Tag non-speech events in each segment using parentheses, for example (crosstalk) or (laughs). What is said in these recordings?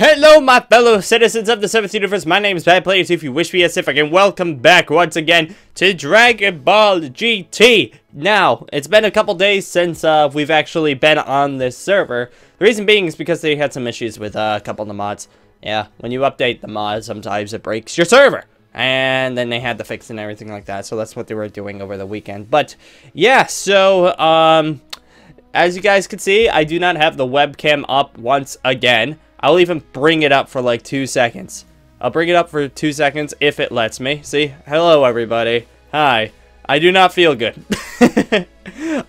Hello, my fellow citizens of the 7th universe. My name is Bad Players. If you wish me a Sif, and welcome back once again to Dragon Block GT. Now, it's been a couple days since uh, we've actually been on this server. The reason being is because they had some issues with uh, a couple of the mods. Yeah, when you update the mod, sometimes it breaks your server. And then they had to fix and everything like that. So that's what they were doing over the weekend. But, yeah, so, um, as you guys can see, I do not have the webcam up once again. I'll even bring it up for like two seconds. I'll bring it up for two seconds if it lets me. See? Hello, everybody. Hi. I do not feel good. (laughs)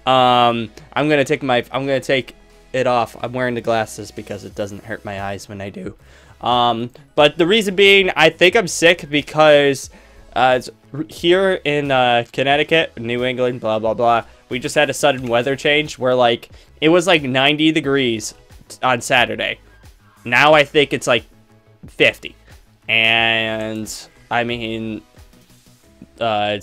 um, I'm gonna take my, I'm gonna take it off. I'm wearing the glasses because it doesn't hurt my eyes when I do. Um, but the reason being, I think I'm sick because uh, here in uh, Connecticut, New England, blah blah blah. We just had a sudden weather change where like it was like 90 degrees on Saturday now I think it's like 50. And I mean, uh,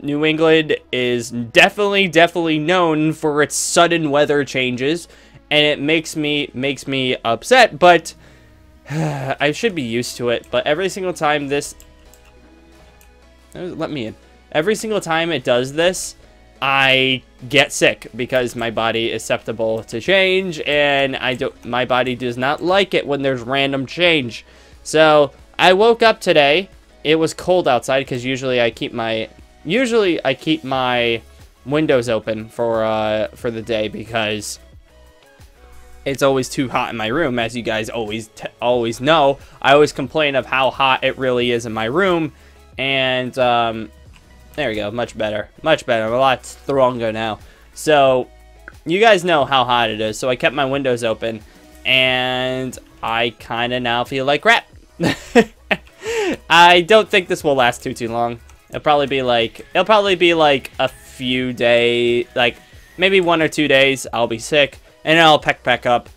New England is definitely, definitely known for its sudden weather changes, and it makes me makes me upset. But (sighs) I should be used to it. But every single time this, let me in. Every single time it does this, I get sick because my body is susceptible to change and I don't my body does not like it when there's random change. So, I woke up today. It was cold outside because usually I keep my usually I keep my windows open for uh for the day because it's always too hot in my room as you guys always always know. I always complain of how hot it really is in my room and um there we go. Much better. Much better. A lot stronger now. So, you guys know how hot it is. So, I kept my windows open. And I kind of now feel like crap. (laughs) I don't think this will last too, too long. It'll probably be like, it'll probably be like a few days, like maybe one or two days. I'll be sick. And I'll peck back up.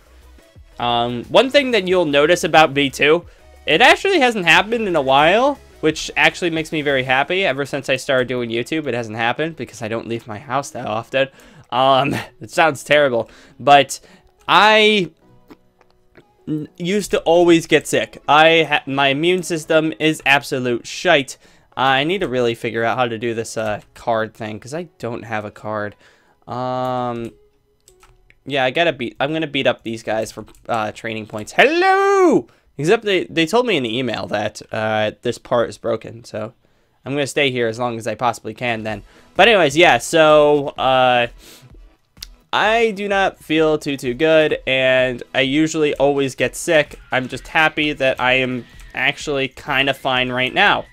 Um, one thing that you'll notice about V2, it actually hasn't happened in a while which actually makes me very happy. Ever since I started doing YouTube, it hasn't happened because I don't leave my house that often. Um, (laughs) it sounds terrible, but I used to always get sick. I my immune system is absolute shite. I need to really figure out how to do this uh, card thing because I don't have a card. Um, yeah, I gotta beat. I'm gonna beat up these guys for uh, training points. Hello. Except they, they told me in the email that uh, this part is broken, so I'm going to stay here as long as I possibly can then. But anyways, yeah, so uh, I do not feel too, too good, and I usually always get sick. I'm just happy that I am actually kind of fine right now.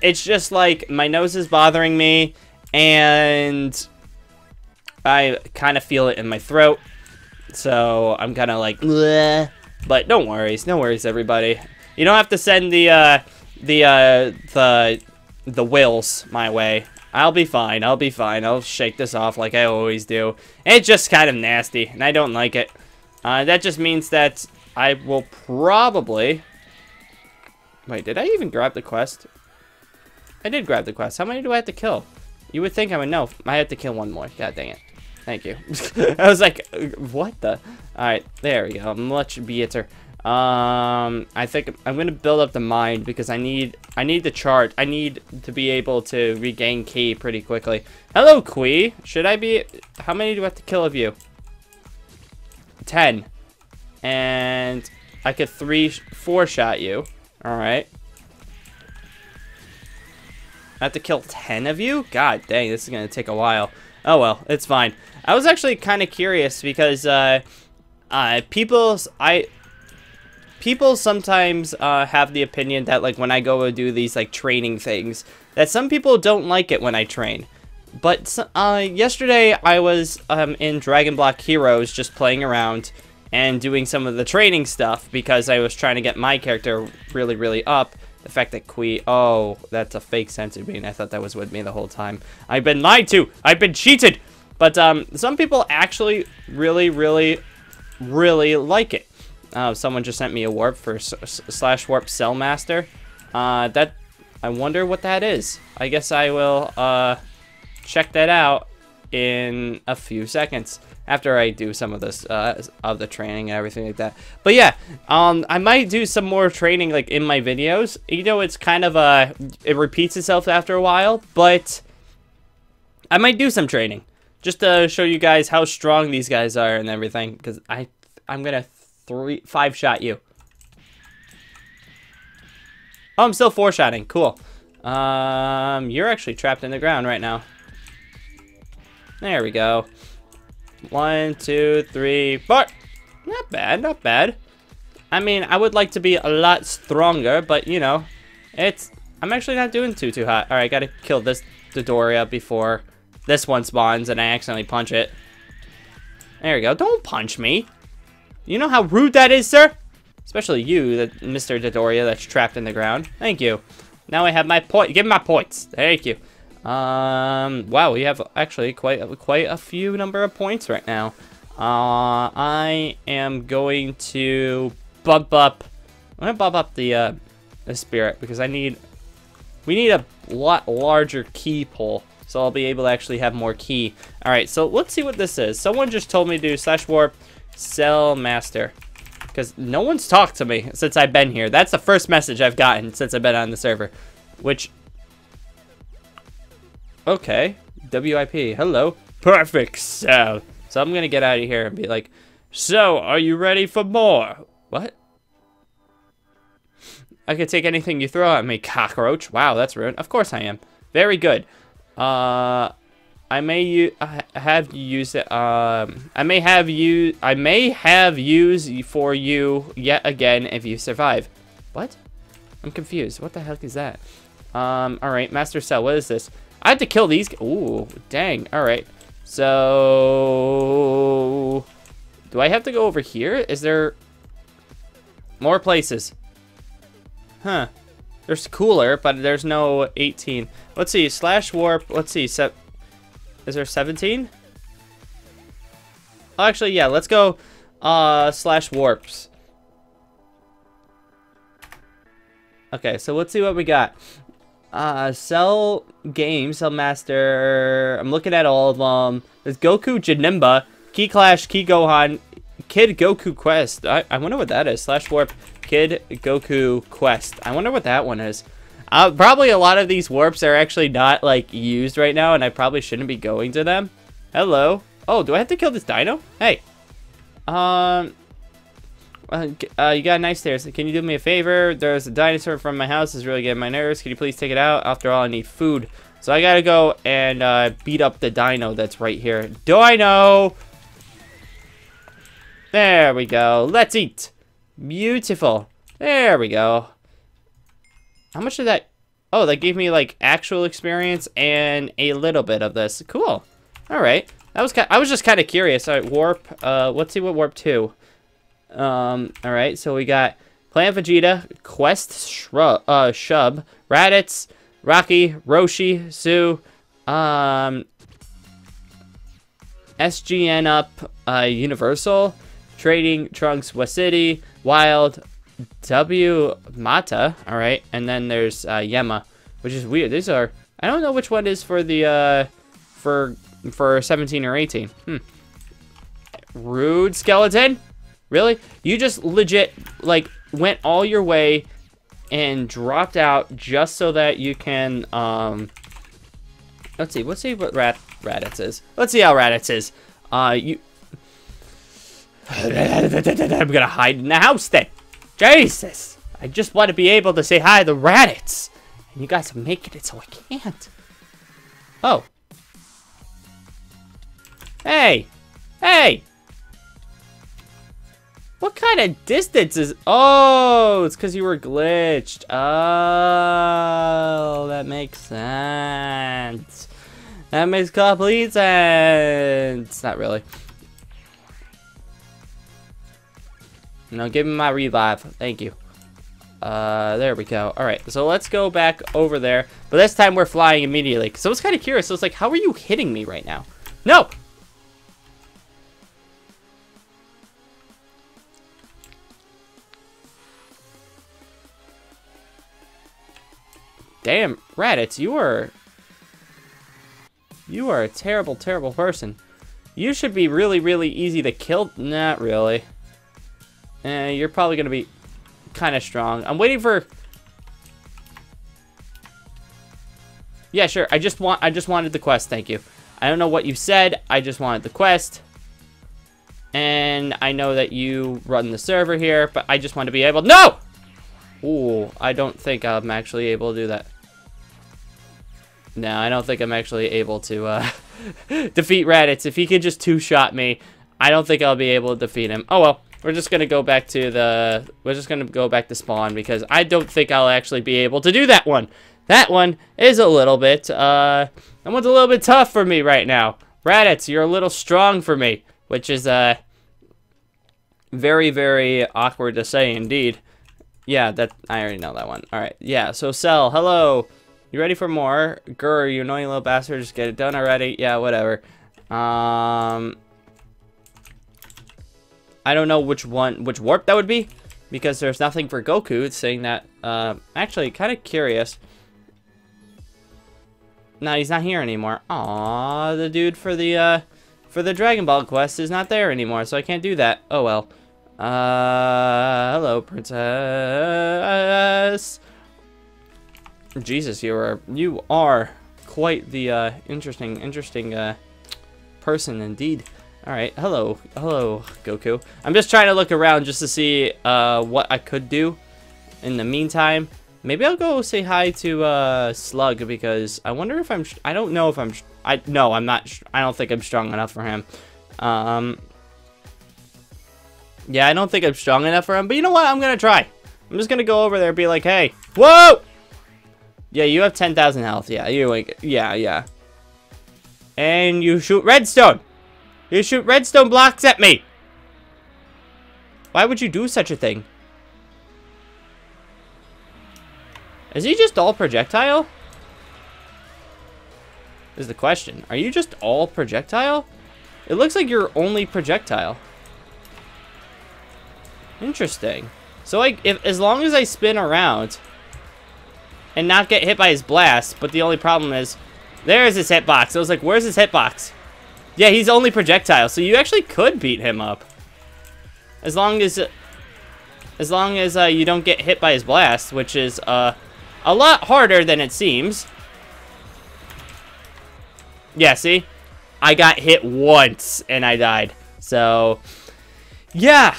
It's just like my nose is bothering me, and I kind of feel it in my throat. So I'm kind of like, Bleh. But no worries, no worries, everybody. You don't have to send the, uh, the, uh, the, the wills my way. I'll be fine, I'll be fine. I'll shake this off like I always do. It's just kind of nasty, and I don't like it. Uh, that just means that I will probably... Wait, did I even grab the quest? I did grab the quest. How many do I have to kill? You would think I would know. I have to kill one more. God dang it. Thank you. (laughs) I was like, what the? Alright, there we go. Much better. Um, I think I'm gonna build up the mind because I need I need the chart. I need to be able to regain ki pretty quickly. Hello, Kui. Should I be? How many do I have to kill of you? Ten. And I could three, four shot you. All right. I have to kill ten of you. God dang, this is gonna take a while. Oh well, it's fine. I was actually kind of curious because uh, uh, people, I, people sometimes uh, have the opinion that like when I go and do these like training things, that some people don't like it when I train. But uh, yesterday I was um, in Dragon Block Heroes just playing around and doing some of the training stuff because I was trying to get my character really, really up. The fact that Kui, oh, that's a fake senzu bean. I thought that was with me the whole time. I've been lied to. I've been cheated. But um, some people actually really, really, really like it. Uh, someone just sent me a warp for slash warp cell master. Uh, that I wonder what that is. I guess I will uh, check that out in a few seconds. after I do some of this uh, of the training and everything like that. But yeah, um, I might do some more training like in my videos. You know, it's kind of a it repeats itself after a while, but I might do some training just to show you guys how strong these guys are and everything. Because I I'm gonna three five shot you. Oh, I'm still four shotting. Cool. Um, you're actually trapped in the ground right now. There we go. One, two, three, four. Not bad, not bad. I mean, I would like to be a lot stronger, but you know, it's, I'm actually not doing too, too hot. All right, gotta kill this Dodoria before this one spawns and I accidentally punch it. There we go. Don't punch me. You know how rude that is, sir? Especially you, the Mr. Dodoria that's trapped in the ground. Thank you. Now I have my point. Give me my points. Thank you. Um, wow, we have actually quite quite a few number of points right now. Uh, I am going to bump up. I'm gonna bump up the uh, the spirit because I need. We need a lot larger ki pull, so I'll be able to actually have more ki. All right, so let's see what this is. Someone just told me to do slash warp, Cell master because no one's talked to me since I've been here. That's the first message I've gotten since I've been on the server, which, okay, WIP, hello, perfect Cell. So I'm going to get out of here and be like, so, are you ready for more? What? I can take anything you throw at me, cockroach. Wow, that's rude. Of course I am. Very good. Uh, I may have used it. Um, I may have you. I may have used for you yet again if you survive. What? I'm confused. What the heck is that? Um. All right, Master Cell. What is this? I have to kill these. Ooh, dang. All right. So, do I have to go over here? Is there more places? Huh. There's cooler, but there's no 18. Let's see. Slash warp. Let's see. Is there 17? Oh, actually, yeah, let's go uh, slash warps. Okay, so let's see what we got. Uh, Cell game, Cell master. I'm looking at all of them. There's Goku Janemba, Ki Clash, Key Gohan, Kid Goku Quest. I, I wonder what that is. Slash warp, Kid Goku Quest. I wonder what that one is. Uh, probably a lot of these warps are actually not, like, used right now, and I probably shouldn't be going to them. Hello. Oh, do I have to kill this dino? Hey. Um, uh, uh, you got nice stairs. Can you do me a favor? There's a dinosaur from my house. It's really getting my nerves. Can you please take it out? After all, I need food. So I gotta go and uh, beat up the dino that's right here. Dino! There we go. Let's eat. Beautiful. There we go. How much did that... Oh, that gave me, like, actual experience and a little bit of this. Cool. All right. That was kind I was just kind of curious. All right, Warp. Uh, let's see what Warp 2. Um, all right, so we got Plant Vegeta, Quest Shrub, uh, Shub, Raditz, Rocky, Roshi, Sue, um, SGN Up, uh, Universal, Trading, Trunks, City, Wild, W Mata, all right, and then there's uh, Yema, which is weird. These are I don't know which one is for the uh, for for 17 or 18. Hmm. Rude skeleton, really? You just legit like went all your way and dropped out just so that you can um. Let's see. Let's see what Rat Raditz is. Let's see how Raditz is. Uh, you. (laughs) I'm gonna hide in the house then. Jesus! I just want to be able to say hi to the Raditz. And you guys are making it so I can't. Oh. Hey! Hey! What kind of distance is... Oh, it's because you were glitched. Oh, that makes sense. That makes complete sense. Not really. No, give me my revive. Thank you. Uh, there we go. All right, so let's go back over there. But this time we're flying immediately. So I was kind of curious. So it's like, how are you hitting me right now? No! Damn, Raditz, you are... You are a terrible, terrible person. You should be really, really easy to kill. Not really. Eh, you're probably going to be kind of strong. I'm waiting for... Yeah, sure. I just want I just wanted the quest, thank you. I don't know what you said. I just wanted the quest. And I know that you run the server here, but I just want to be able... No! Ooh, I don't think I'm actually able to do that. No, I don't think I'm actually able to uh, (laughs) defeat Raditz. If he could just two-shot me, I don't think I'll be able to defeat him. Oh, well. We're just to go back to the... We're just to go back to spawn because I don't think I'll actually be able to do that one. That one is a little bit, uh... That one's a little bit tough for me right now. Raditz, you're a little strong for me. Which is, uh... Very, very awkward to say indeed. Yeah, that... I already know that one. Alright, yeah. So, Cell, hello. You ready for more? Grr, you annoying little bastard. Just get it done already. Yeah, whatever. Um... I don't know which one, which warp that would be, because there's nothing for Goku saying that. Uh, actually, kind of curious. No, he's not here anymore. Aw, the dude for the, uh, for the Dragon Ball quest is not there anymore, so I can't do that. Oh, well. Uh, hello, princess. Jesus, you are, you are quite the, uh, interesting, interesting, uh, person indeed. Alright, hello. Hello, Goku. I'm just trying to look around just to see uh, what I could do in the meantime. Maybe I'll go say hi to uh, Slug because I wonder if I'm... I don't know if I'm... I No, I'm not... I don't think I'm strong enough for him. Um, yeah, I don't think I'm strong enough for him. But you know what? I'm going to try. I'm just going to go over there and be like, hey. Whoa! Yeah, you have 10,000 health. Yeah, you like... Yeah, yeah. And you shoot redstone. You shoot redstone blocks at me! Why would you do such a thing? Is he just all projectile? Is the question. Are you just all projectile? It looks like you're only projectile. Interesting. So like, if as long as I spin around and not get hit by his blast, but the only problem is, there's his hitbox. I was like, where's his hitbox? Yeah, he's only projectile, so you actually could beat him up. As long as... As long as uh, you don't get hit by his blast, which is uh, a lot harder than it seems. Yeah, see? I got hit once, and I died. So, yeah,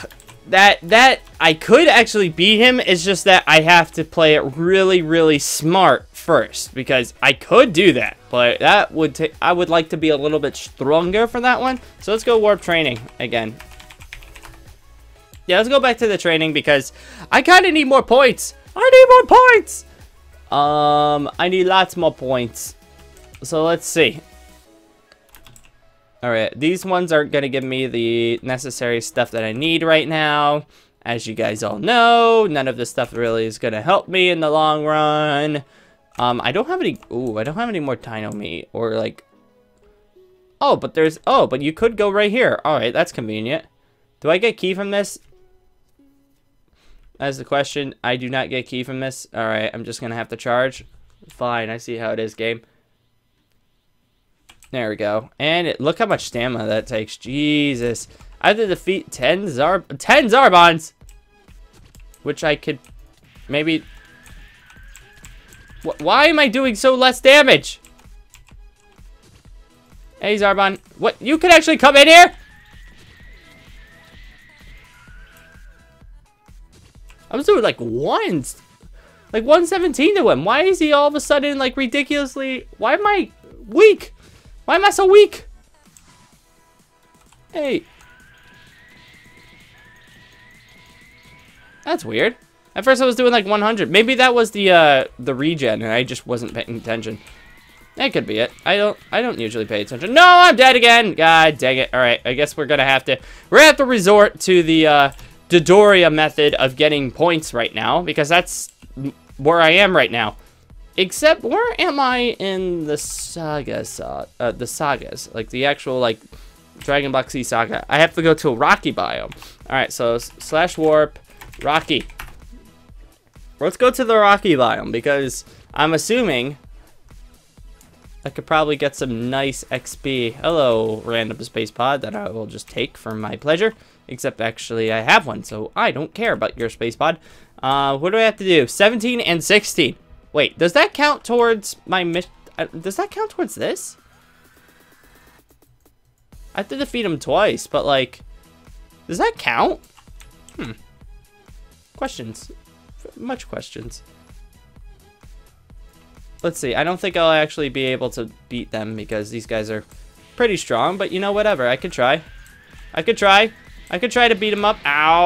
that that I could actually beat him. It's just that I have to play it really, really smart first because I could do that, but that would take. I would like to be a little bit stronger for that one. So let's go warp training again. Yeah, let's go back to the training because I kind of need more points. I need more points. Um, I need lots more points. So let's see. Alright, these ones aren't going to give me the necessary stuff that I need right now. As you guys all know, none of this stuff really is going to help me in the long run. Um, I don't have any... Ooh, I don't have any more Dino meat. Or, like... Oh, but there's... Oh, but you could go right here. Alright, that's convenient. Do I get ki from this? As the question. I do not get ki from this. Alright, I'm just going to have to charge. Fine, I see how it is, game. There we go. And it, look how much stamina that takes. Jesus. I have to defeat 10 Zar 10 Zarbons! Which I could maybe... Wh why am I doing so less damage? Hey, Zarbon. What? You can actually come in here? I was doing like one, like 117 to him. Why is he all of a sudden like ridiculously, why am I weak? Why am I so weak? Hey. That's weird. At first I was doing like 100. Maybe that was the uh, the regen and I just wasn't paying attention. That could be it. I don't I don't usually pay attention. No, I'm dead again. God dang it. All right, I guess we're going to have to we're going to have to resort to the uh Dodoria method of getting points right now because that's where I am right now. Except, where am I in the saga, uh, the sagas? Like, the actual, like, Dragon Block Z saga. I have to go to a rocky biome. Alright, so, slash warp, rocky. Let's go to the rocky biome, because I'm assuming I could probably get some nice XP. Hello, random space pod that I will just take for my pleasure. Except actually I have one, so I don't care about your space pod. Uh, what do I have to do? 17 and 16. Wait, does that count towards my mission? Uh, does that count towards this? I have to defeat him twice, but like, does that count? Hmm. Questions. Much questions. Let's see. I don't think I'll actually be able to beat them because these guys are pretty strong, but you know, whatever. I could try. I could try. I could try to beat them up. Ow!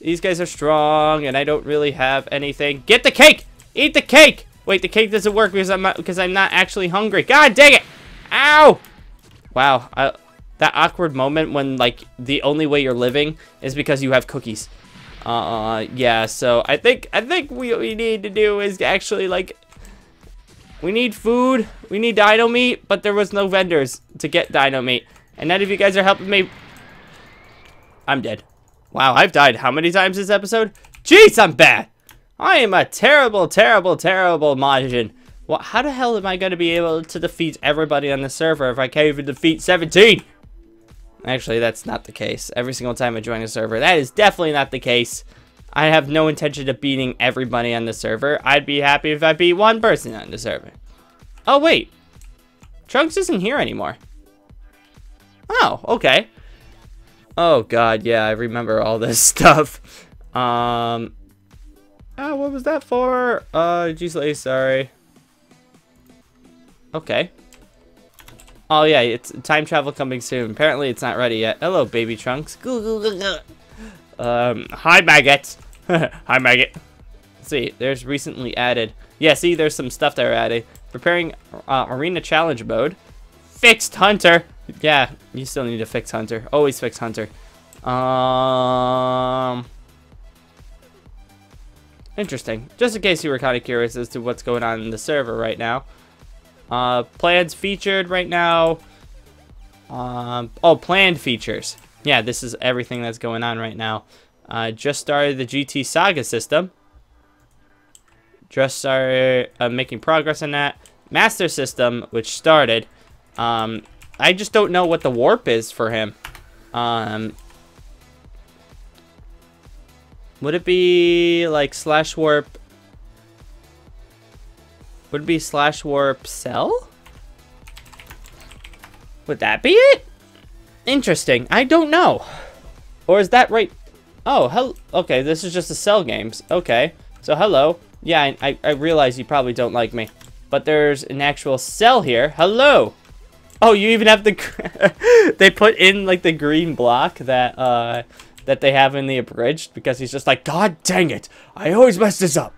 These guys are strong, and I don't really have anything. Get the cake! Eat the cake! Wait, the cake doesn't work because I'm not, because I'm not actually hungry. God dang it! Ow! Wow, I, that awkward moment when like the only way you're living is because you have cookies. Uh, yeah. So I think I think what we need to do is actually like we need food. We need dino meat, but there was no vendors to get dino meat. And none of you guys are helping me. I'm dead. Wow, I've died how many times this episode? Jeez, I'm bad. I am a terrible, terrible, terrible Majin. What, how the hell am I going to be able to defeat everybody on the server if I can't even defeat 17? Actually, that's not the case. Every single time I join a server, that is definitely not the case. I have no intention of beating everybody on the server. I'd be happy if I beat one person on the server. Oh, wait. Trunks isn't here anymore. Oh, okay. Oh, God, yeah, I remember all this (laughs) stuff. Um, Oh, what was that for? Uh, geez, sorry. Okay. Oh, yeah, it's time travel coming soon. Apparently, it's not ready yet. Hello, baby trunks. Um, hi, maggots. (laughs) hi, maggot. See, there's recently added. Yeah, see, there's some stuff they're adding. Preparing uh, arena challenge mode. Fixed hunter. Yeah, you still need to fix hunter. Always fix hunter. Um... Interesting. Just in case you were kind of curious as to what's going on in the server right now. Uh, plans featured right now. Um, oh, planned features. Yeah, this is everything that's going on right now. Uh, just started the GT Saga system. Just started uh, making progress on that. Master system, which started. Um, I just don't know what the warp is for him. Um, would it be like slash warp? Would be slash warp cell? Would that be it? Interesting. I don't know. Or is that right? Oh, hell. Okay, this is just the cell games. Okay. So, hello. Yeah, I, I realize you probably don't like me. But there's an actual cell here. Hello. Oh, you even have the... (laughs) they put in, like, the green block that, uh that they have in the abridged because he's just like, God dang it, I always mess this up.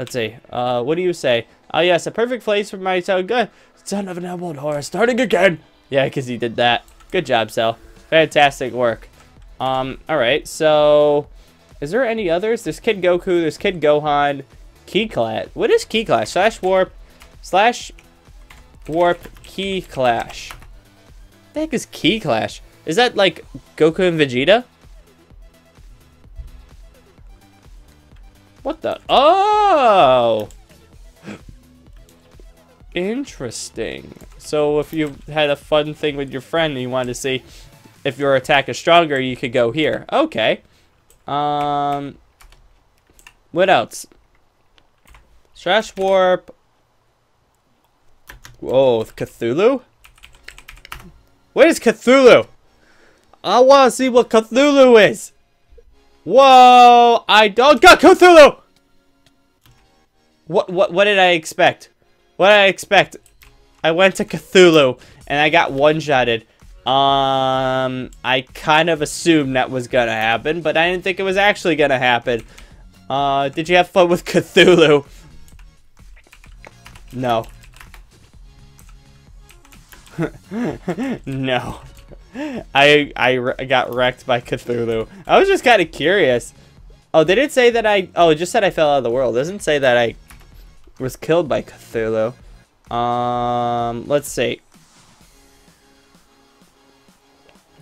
Let's see. Uh, what do you say? Oh yes, a perfect place for my so good son of an emerald horse starting again. Yeah, because he did that. Good job, Cell. Fantastic work. Um, alright, so is there any others? There's Kid Goku, there's Kid Gohan, Ki Clash. What is Ki Clash? Slash Warp, slash Warp Ki Clash. What the heck is Ki Clash? Is that like Goku and Vegeta? What the? Oh! Interesting. So if you had a fun thing with your friend and you wanted to see if your attack is stronger, you could go here. Okay. Um, what else? Slash Warp. Whoa, Cthulhu? What is Cthulhu? I want to see what Cthulhu is. Whoa! I don't got Cthulhu. What what what did I expect? What did I expect? I went to Cthulhu and I got one-shotted. Um, I kind of assumed that was gonna happen, but I didn't think it was actually gonna happen. Uh, did you have fun with Cthulhu? No. (laughs) no. I, I, got wrecked by Cthulhu. I was just kind of curious. Oh, did it say that I... Oh, it just said I fell out of the world. It doesn't say that I was killed by Cthulhu. Um, let's see.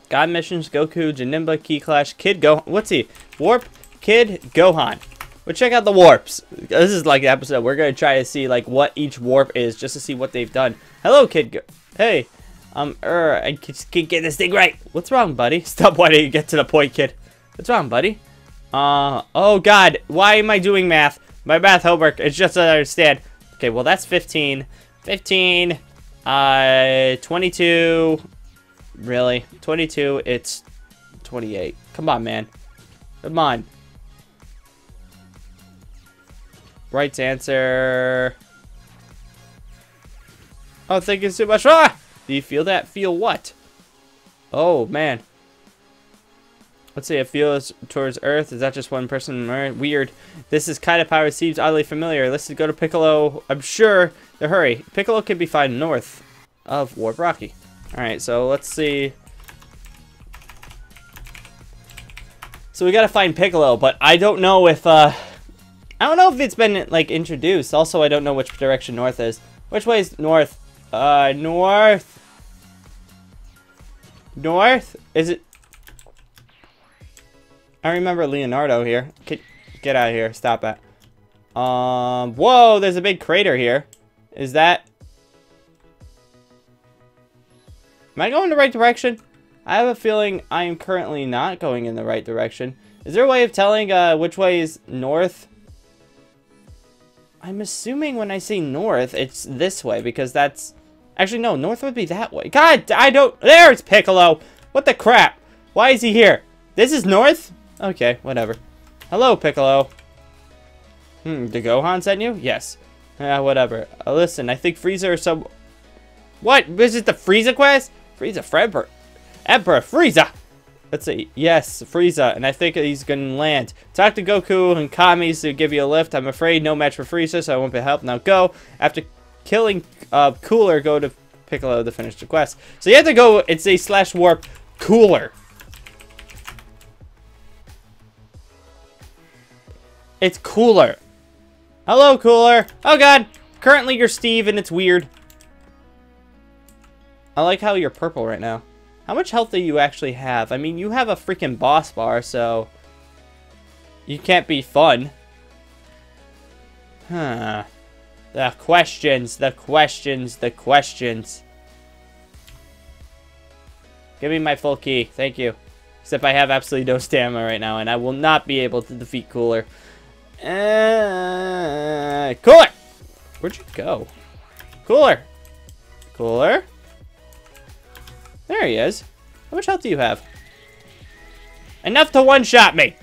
God missions, Goku, Janemba, Ki Clash, Kid Go. What's he? Warp, Kid Gohan. But check out the warps. This is like the episode. We're going to try to see like what each warp is just to see what they've done. Hello, kid. Go hey. Um, er, I just can't get this thing right. What's wrong, buddy? (laughs) Stop wanting to get to the point, kid. What's wrong, buddy? Uh, oh god. Why am I doing math? My math homework is just to understand. Okay, well that's 15. 15. Uh, 22. Really? 22, it's 28. Come on, man. Come on. Right answer. Oh, thank you so much. Ah! Do you feel that? Feel what? Oh, man. Let's see, it feels towards Earth. Is that just one person? Weird. This is kind of power seems oddly familiar. Let's go to Piccolo. I'm sure. The hurry. Piccolo can be found north of Warp Rocky. Alright, so let's see. So we gotta find Piccolo, but I don't know if, uh... I don't know if it's been, like, introduced. Also, I don't know which direction north is. Which way is north? Uh, north? North? Is it... I remember Leonardo here. Get, get out of here. Stop it. Um, whoa, there's a big crater here. Is that... Am I going the right direction? I have a feeling I am currently not going in the right direction. Is there a way of telling uh, which way is north? I'm assuming when I say north, it's this way because that's... Actually, no, north would be that way. God, I don't... There's Piccolo! What the crap? Why is he here? This is north? Okay, whatever. Hello, Piccolo. Hmm, did Gohan send you? Yes. Yeah, whatever. Uh, listen, I think Frieza or some... What? Is it the Frieza quest? Frieza Emperor. Emperor Frieza! Let's see. Yes, Frieza, and I think he's gonna land. Talk to Goku and Kami's to give you a lift. I'm afraid no match for Frieza, so I won't be helped. Now go. After killing uh, Cooler, go to Piccolo to finish the quest. So you have to go, it's a slash warp Cooler. It's Cooler. Hello, Cooler. Oh, God. Currently, you're Steve, and it's weird. I like how you're purple right now. How much health do you actually have? I mean, you have a freaking boss bar, so... You can't be fun. Huh. The questions, the questions, the questions. Give me my full ki. Thank you. Except I have absolutely no stamina right now, and I will not be able to defeat Cooler. Uh, cooler! Where'd you go? Cooler! Cooler? There he is. How much health do you have? Enough to one-shot me!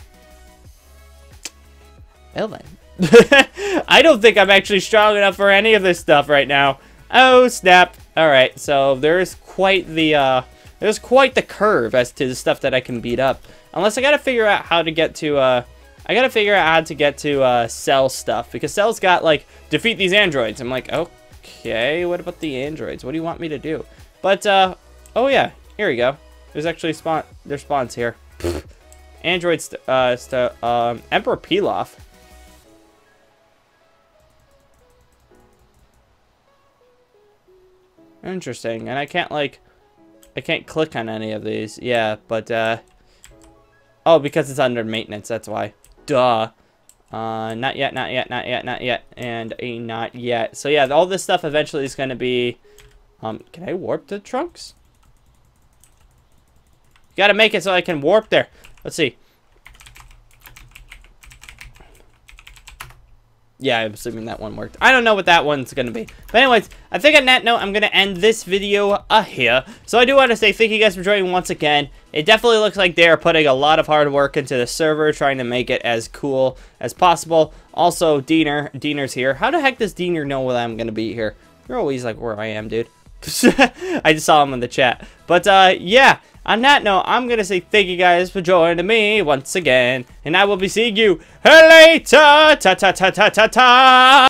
Well then. (laughs) I don't think I'm actually strong enough for any of this stuff right now. Oh, snap. Alright, so there's quite the, uh, there's quite the curve as to the stuff that I can beat up. Unless I gotta figure out how to get to, uh, I gotta figure out how to get to uh, Cell stuff because Cell's got like defeat these androids. I'm like, okay, what about the androids? What do you want me to do? But uh, oh yeah, here we go. There's actually spawn. There's spawns here. androids. Uh, um, Emperor Pilaf. Interesting, and I can't like, I can't click on any of these. Yeah, but uh, oh, because it's under maintenance. That's why. Duh. Uh, not yet, not yet, not yet, not yet, and a not yet. So yeah, all this stuff eventually is going to be... Um, can I warp the trunks? Gotta make it so I can warp there. Let's see. Yeah, I'm assuming that one worked. I don't know what that one's going to be. But anyways, I think on that note, I'm going to end this video uh, here. So I do want to say thank you guys for joining once again. It definitely looks like they're putting a lot of hard work into the server, trying to make it as cool as possible. Also, Diener, Diener's here. How the heck does Diener know that I'm going to be here? You're always like where I am, dude. (laughs) I just saw him in the chat. But, uh, yeah. On that note, I'm going to say thank you guys for joining me once again. And I will be seeing you later. Ta ta ta ta ta ta.